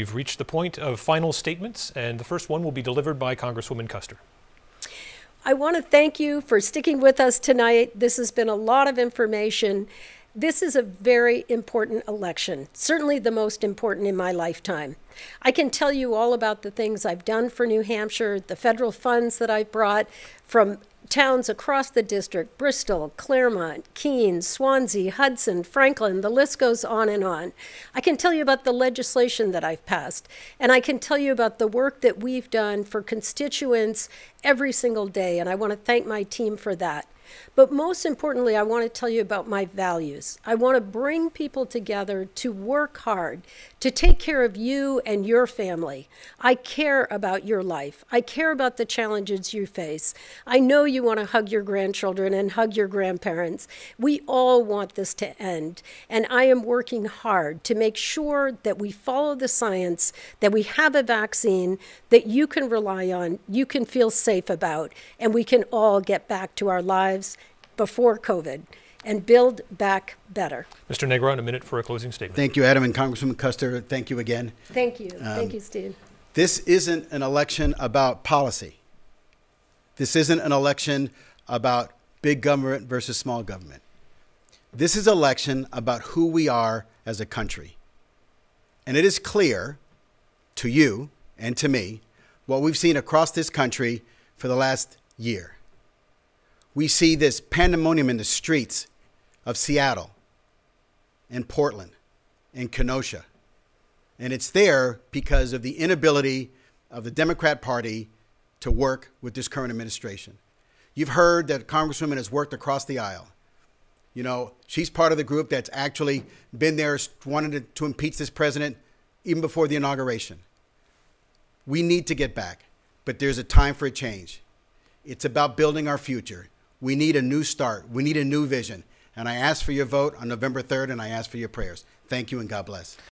We've reached the point of final statements, and the first one will be delivered by Congresswoman Kuster. I want to thank you for sticking with us tonight. This has been a lot of information. This is a very important election, certainly the most important in my lifetime. I can tell you all about the things I've done for New Hampshire, the federal funds that I've brought from towns across the district Bristol, Claremont, Keene, Swanzey, Hudson, Franklin, the list goes on and on. I can tell you about the legislation that I've passed, and I can tell you about the work that we've done for constituents every single day, and I want to thank my team for that. But most importantly, I want to tell you about my values. I want to bring people together to work hard, to take care of you and your family. I care about your life. I care about the challenges you face. I know you want to hug your grandchildren and hug your grandparents. We all want this to end. And I am working hard to make sure that we follow the science, that we have a vaccine that you can rely on, you can feel safe about, and we can all get back to our lives before COVID and build back better. Mr. Negron, a minute for a closing statement. Thank you, Adam, and Congresswoman Kuster. Thank you again. Thank you. Um, Thank you, Steve. This isn't an election about policy. This isn't an election about big government versus small government. This is an election about who we are as a country. And it is clear to you and to me what we've seen across this country for the last year. We see this pandemonium in the streets of Seattle and Portland and Kenosha. And it's there because of the inability of the Democrat Party to work with this current administration. You've heard that Congresswoman has worked across the aisle. You know, she's part of the group that's actually been there, wanted to, to impeach this president even before the inauguration. We need to get back, but there's a time for a change. It's about building our future. We need a new start. We need a new vision. And I ask for your vote on November 3rd, and I ask for your prayers. Thank you, and God bless.